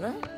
来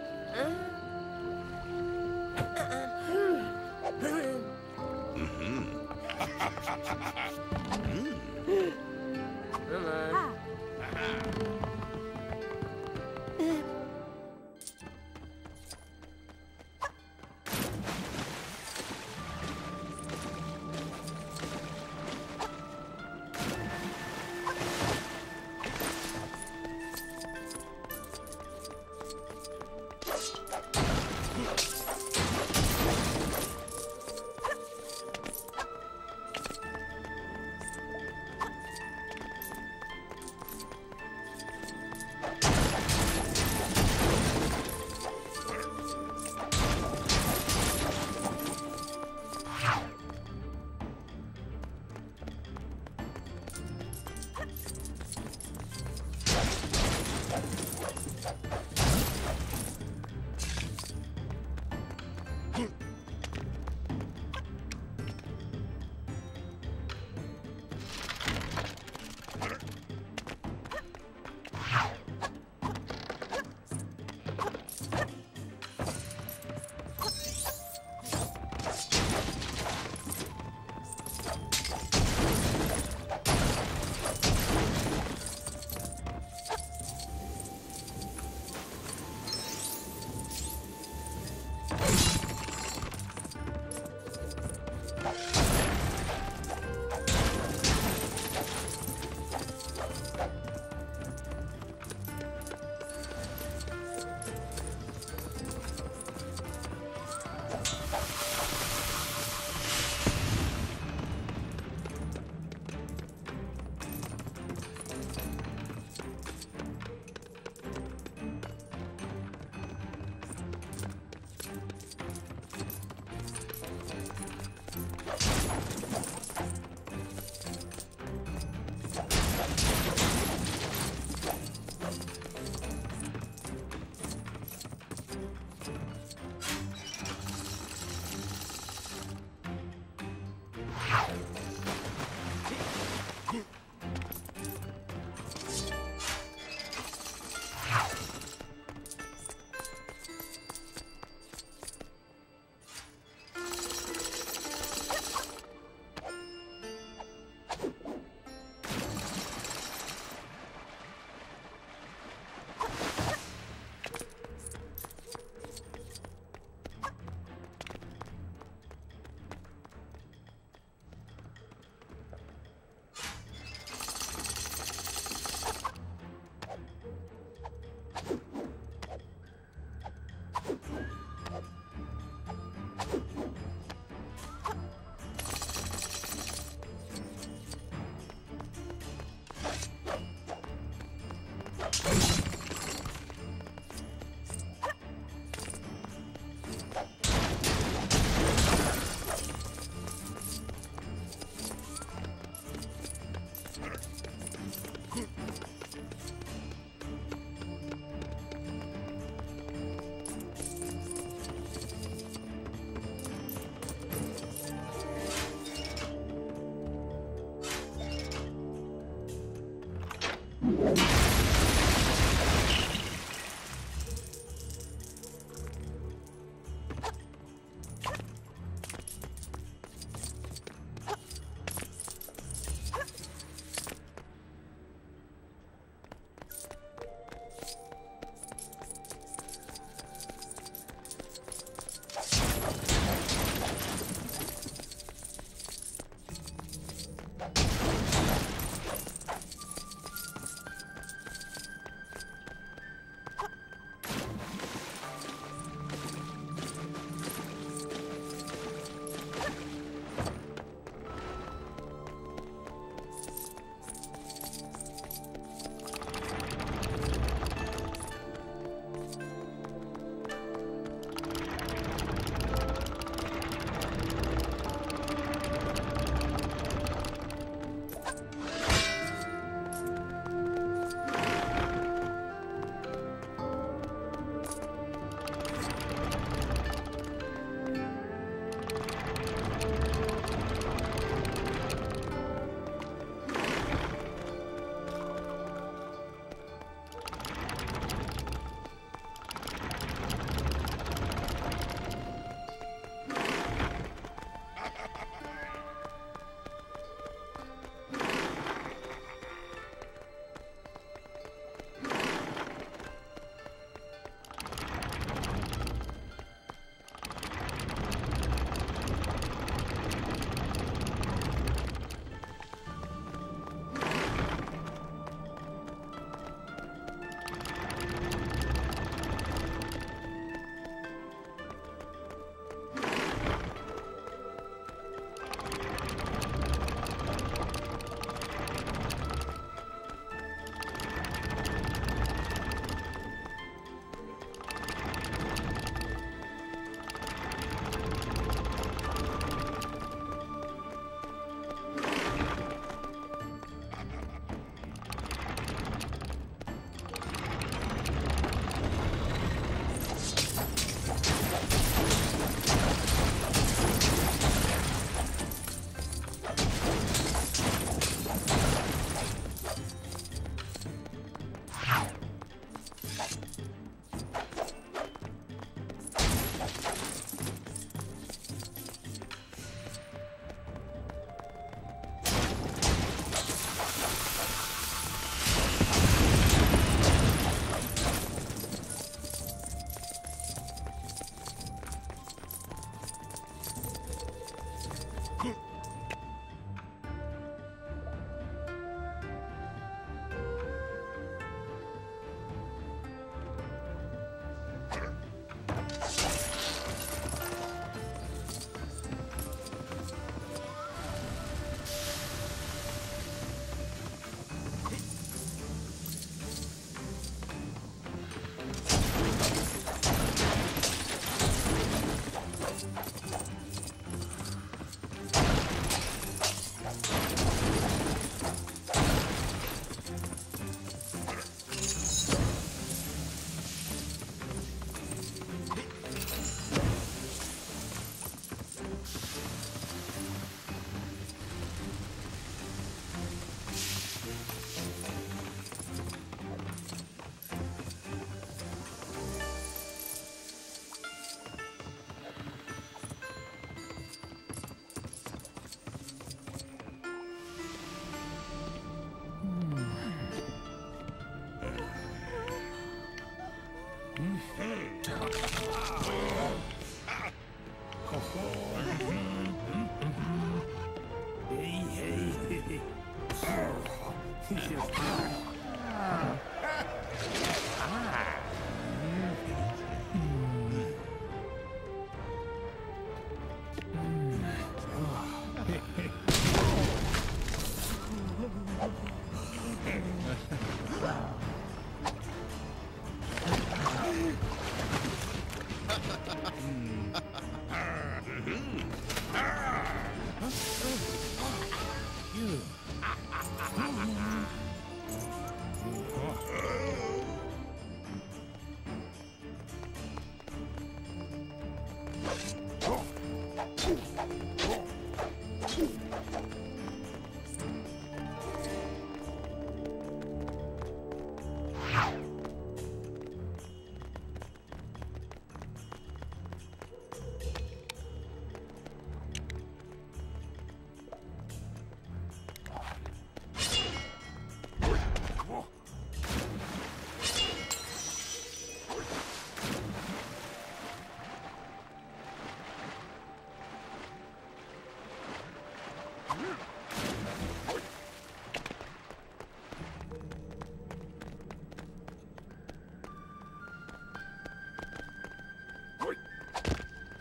you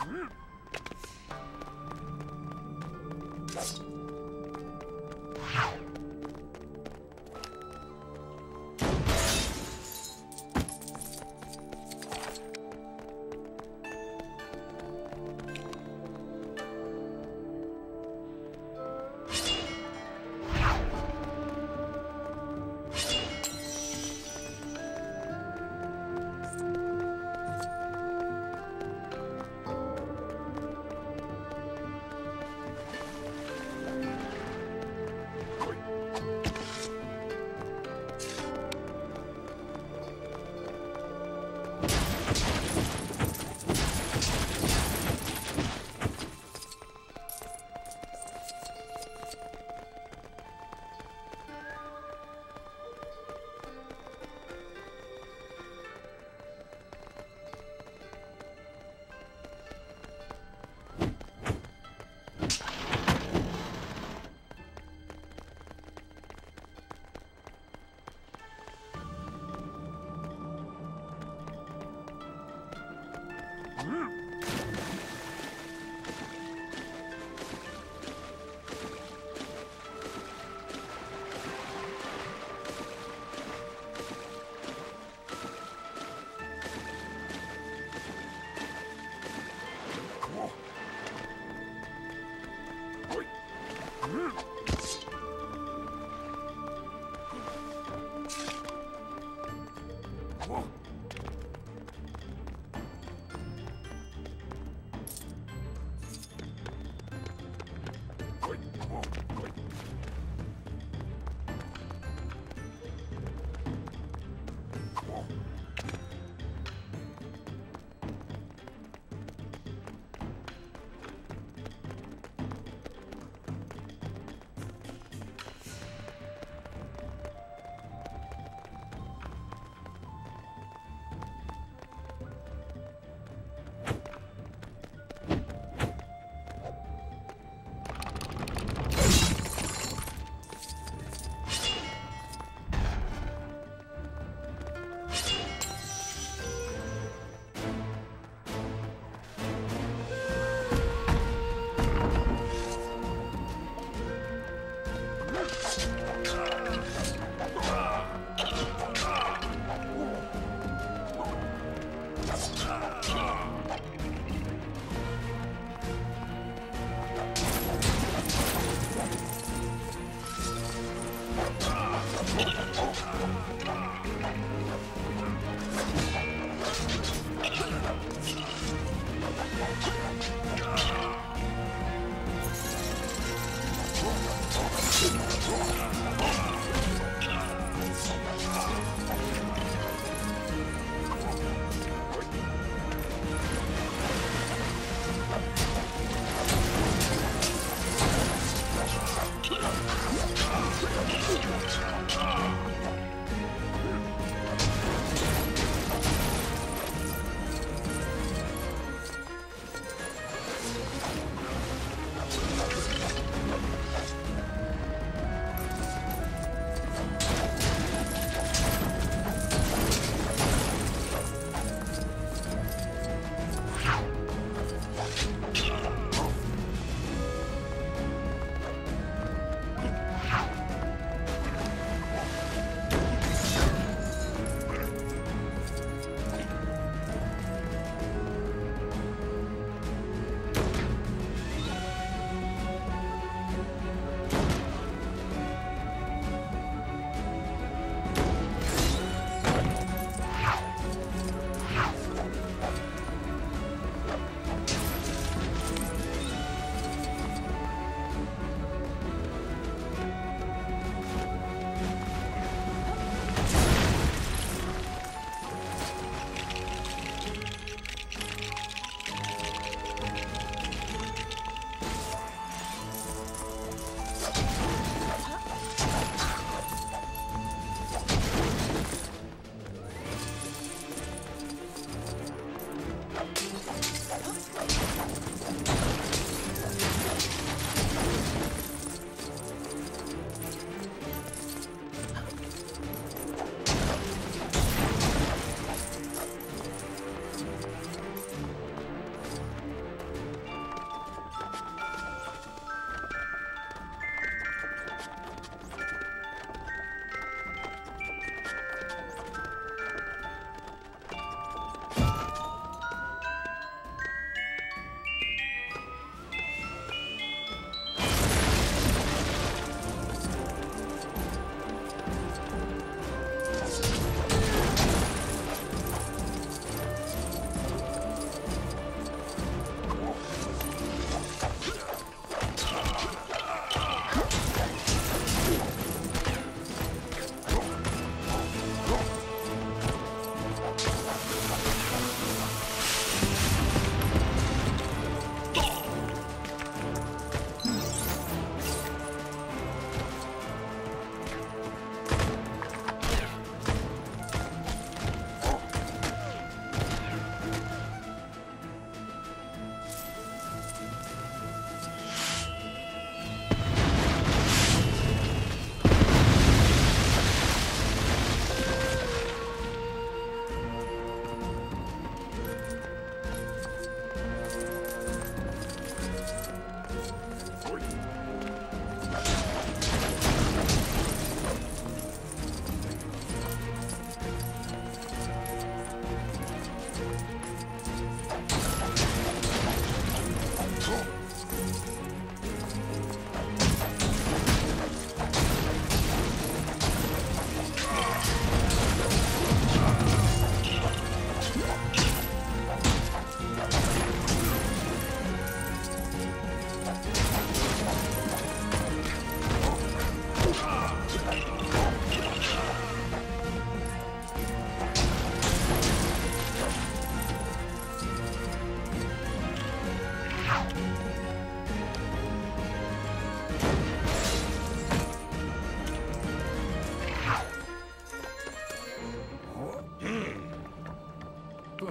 Mm-hmm.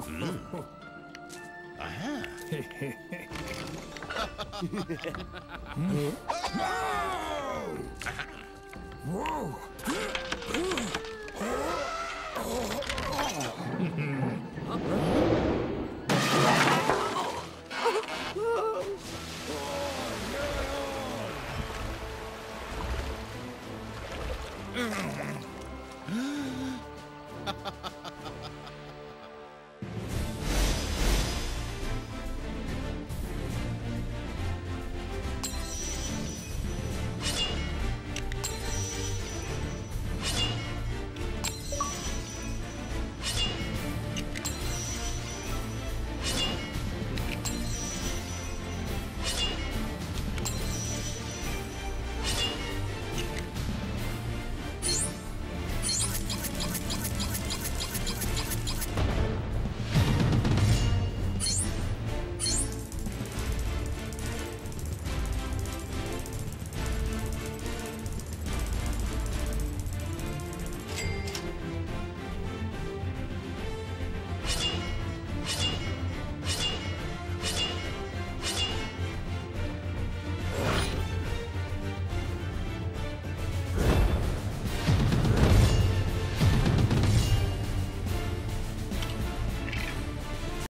Hmm. Aha. Hmm.